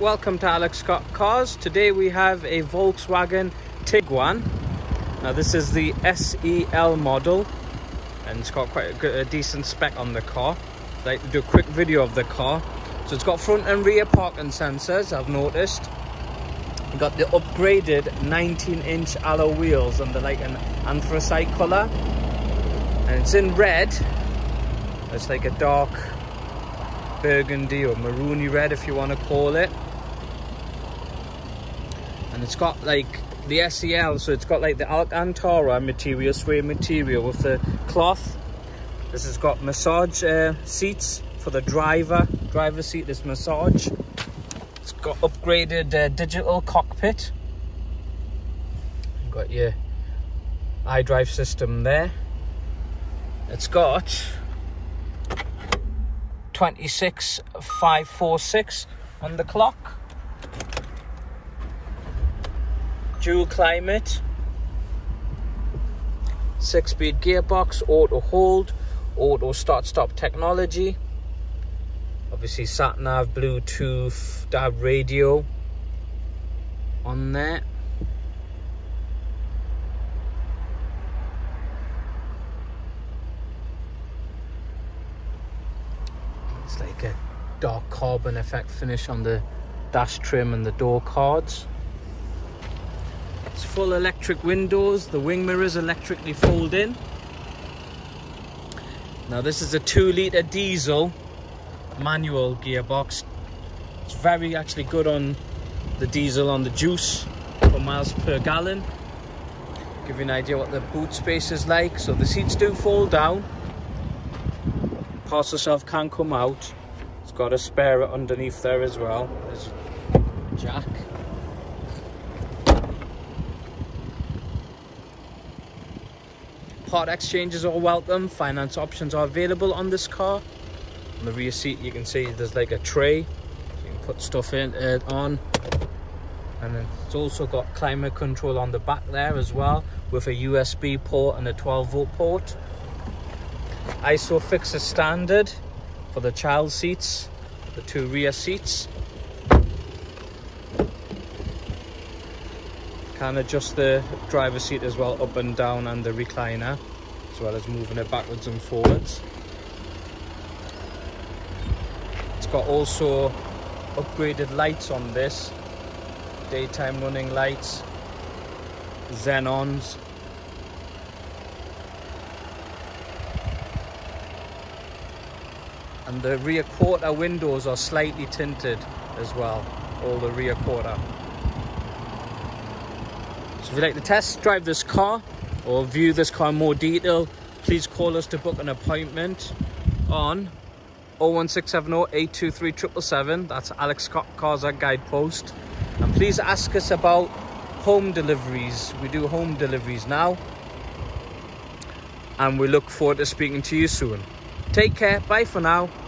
welcome to Alex Scott Cars. Today we have a Volkswagen Tiguan. Now this is the SEL model and it's got quite a, good, a decent spec on the car. I'd like to do a quick video of the car. So it's got front and rear parking sensors, I've noticed. You've got the upgraded 19 inch alloy wheels under like an anthracite colour. And it's in red. It's like a dark burgundy or maroony red if you want to call it. And it's got like the SEL so it's got like the Alcantara material suede material with the cloth. This has got massage uh, seats for the driver driver seat this massage. It's got upgraded uh, digital cockpit. You've got your iDrive system there. It's got 26546 on the clock. Dual climate. Six speed gearbox, auto hold, auto start stop technology. Obviously sat nav, Bluetooth, DAB radio on there. It's like a dark carbon effect finish on the dash trim and the door cards. It's full electric windows. The wing mirrors electrically fold in. Now this is a two litre diesel manual gearbox. It's very actually good on the diesel on the juice for miles per gallon. Give you an idea what the boot space is like. So the seats do fold down parcel shelf can come out. It's got a spare underneath there as well. There's jack. Part exchanges are welcome. Finance options are available on this car. On the rear seat you can see there's like a tray. So you can put stuff in uh, on. And then it's also got climate control on the back there as well with a USB port and a 12 volt port. ISOFIX is standard for the child seats, the two rear seats. Can adjust the driver seat as well, up and down, and the recliner, as well as moving it backwards and forwards. It's got also upgraded lights on this, daytime running lights, xenons, and the rear quarter windows are slightly tinted as well all the rear quarter. So if you'd like to test drive this car or view this car in more detail please call us to book an appointment on 01670 that's alex scott cars at guidepost. And please ask us about home deliveries. We do home deliveries now. And we look forward to speaking to you soon take care. Bye for now